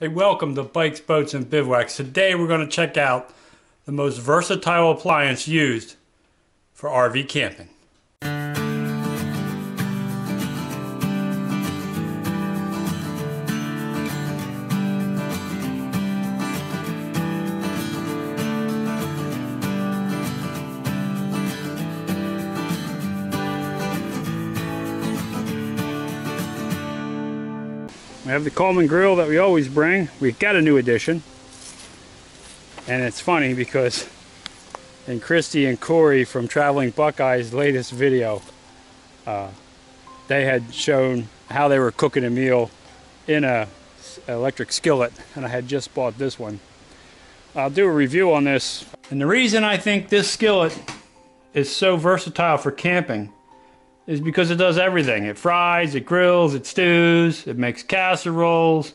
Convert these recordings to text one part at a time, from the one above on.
Hey, welcome to Bikes, Boats, and Bivouacs. Today we're going to check out the most versatile appliance used for RV camping. We have the Coleman grill that we always bring. We've got a new addition. And it's funny because in Christy and Corey from Traveling Buckeyes latest video, uh, they had shown how they were cooking a meal in a electric skillet and I had just bought this one. I'll do a review on this. And the reason I think this skillet is so versatile for camping is because it does everything. It fries, it grills, it stews, it makes casseroles.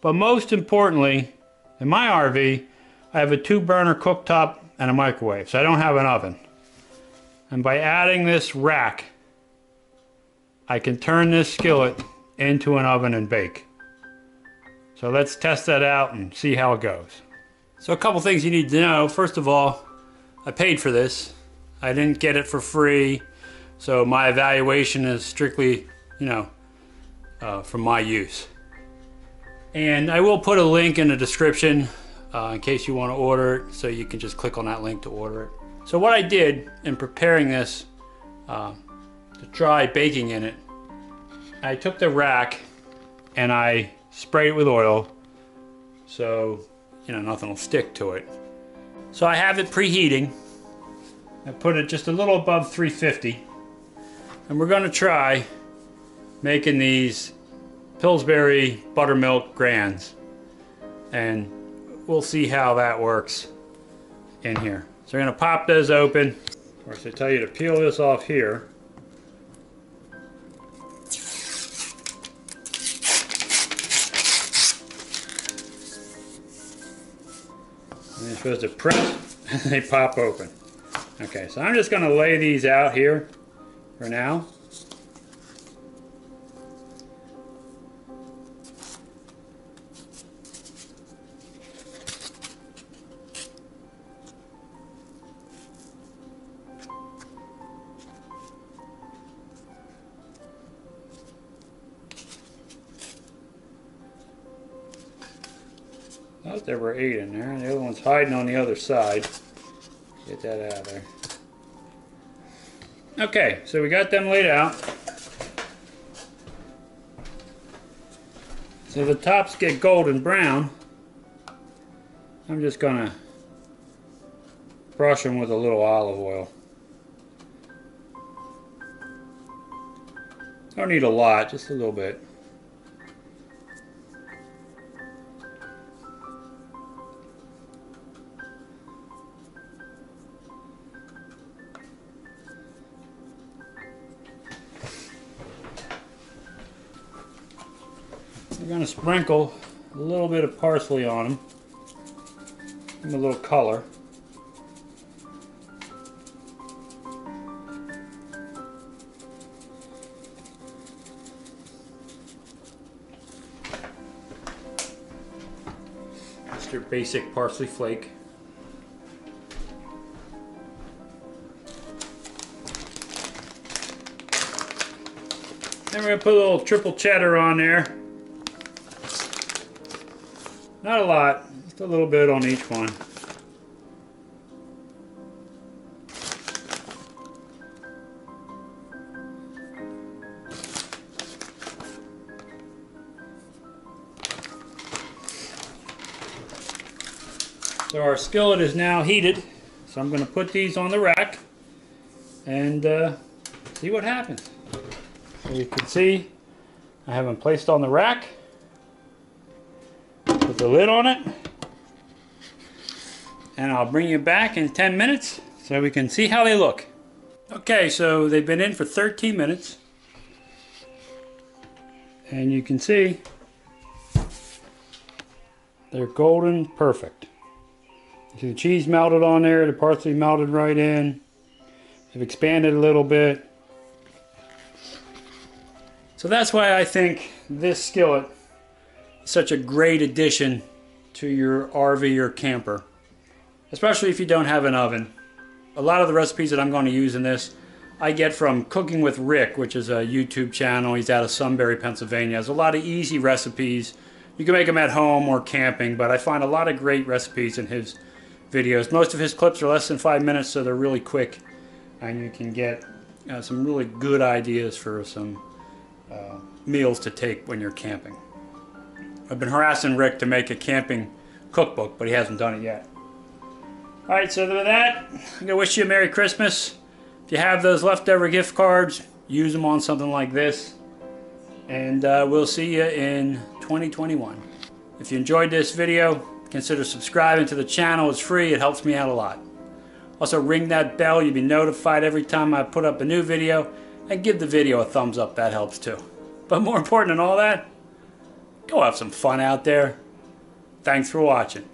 But most importantly, in my RV, I have a two burner cooktop and a microwave, so I don't have an oven. And by adding this rack, I can turn this skillet into an oven and bake. So let's test that out and see how it goes. So a couple things you need to know. First of all, I paid for this. I didn't get it for free. So my evaluation is strictly, you know, uh, from my use. And I will put a link in the description uh, in case you want to order it, so you can just click on that link to order it. So what I did in preparing this uh, to try baking in it, I took the rack and I sprayed it with oil so you know nothing will stick to it. So I have it preheating. I put it just a little above 350 and we're going to try making these Pillsbury buttermilk grands and we'll see how that works in here. So we're going to pop those open. Of course, they tell you to peel this off here. And you're supposed to press and they pop open. Okay, so I'm just going to lay these out here for now. thought there were eight in there. The other one's hiding on the other side. Get that out of there. Okay, so we got them laid out. So the tops get golden brown. I'm just gonna brush them with a little olive oil. Don't need a lot, just a little bit. We're going to sprinkle a little bit of parsley on them. Give them a little color. Just your basic parsley flake. Then we're going to put a little triple cheddar on there. Not a lot, just a little bit on each one. So our skillet is now heated, so I'm going to put these on the rack and uh, see what happens. So you can see I have them placed on the rack. The lid on it. And I'll bring you back in 10 minutes so we can see how they look. Okay, so they've been in for 13 minutes. And you can see they're golden perfect. See the cheese melted on there, the parsley melted right in. They've expanded a little bit. So that's why I think this skillet such a great addition to your RV or camper, especially if you don't have an oven. A lot of the recipes that I'm going to use in this I get from Cooking with Rick, which is a YouTube channel. He's out of Sunbury, Pennsylvania. Has a lot of easy recipes. You can make them at home or camping, but I find a lot of great recipes in his videos. Most of his clips are less than five minutes, so they're really quick, and you can get uh, some really good ideas for some uh, meals to take when you're camping. I've been harassing Rick to make a camping cookbook, but he hasn't done it yet. All right, so with that, I'm to wish you a Merry Christmas. If you have those leftover gift cards, use them on something like this. And uh, we'll see you in 2021. If you enjoyed this video, consider subscribing to the channel. It's free. It helps me out a lot. Also, ring that bell. You'll be notified every time I put up a new video. And give the video a thumbs up. That helps too. But more important than all that, go have some fun out there. Thanks for watching.